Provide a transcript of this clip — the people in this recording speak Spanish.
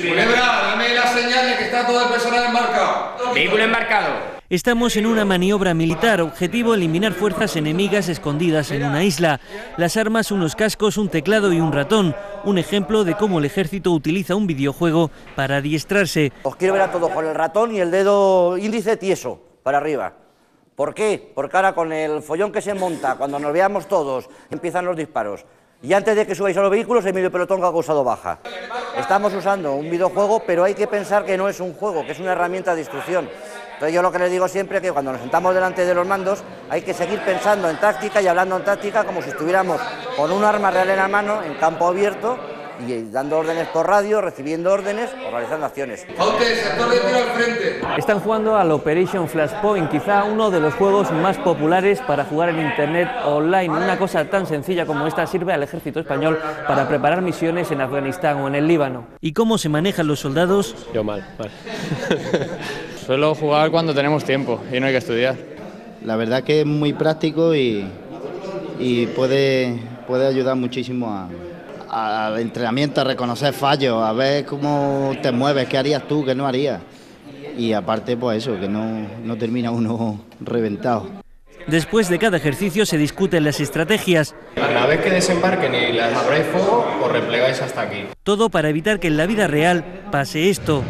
Culebra, dame la señal de que está todo el personal embarcado. Vehículo embarcado. Estamos en una maniobra militar, objetivo eliminar fuerzas enemigas escondidas en una isla. Las armas, unos cascos, un teclado y un ratón. Un ejemplo de cómo el ejército utiliza un videojuego para adiestrarse. Os quiero ver a todos con el ratón y el dedo índice tieso, para arriba. ¿Por qué? Porque ahora con el follón que se monta, cuando nos veamos todos, empiezan los disparos. Y antes de que subáis a los vehículos, el medio pelotón ha causado baja. Estamos usando un videojuego, pero hay que pensar que no es un juego, que es una herramienta de instrucción. Entonces yo lo que les digo siempre es que cuando nos sentamos delante de los mandos hay que seguir pensando en táctica y hablando en táctica como si estuviéramos con un arma real en la mano, en campo abierto, y dando órdenes por radio, recibiendo órdenes o realizando acciones. Están jugando al Operation Flashpoint, quizá uno de los juegos más populares para jugar en Internet online. Una cosa tan sencilla como esta sirve al ejército español para preparar misiones en Afganistán o en el Líbano. ¿Y cómo se manejan los soldados? Yo mal, mal. Suelo jugar cuando tenemos tiempo y no hay que estudiar. La verdad que es muy práctico y, y puede, puede ayudar muchísimo a, al entrenamiento, a reconocer fallos, a ver cómo te mueves, qué harías tú, qué no harías. Y aparte, pues eso, que no, no termina uno reventado. Después de cada ejercicio se discuten las estrategias. A la vez que desembarquen y les abráis fuego, os replegáis hasta aquí. Todo para evitar que en la vida real pase esto.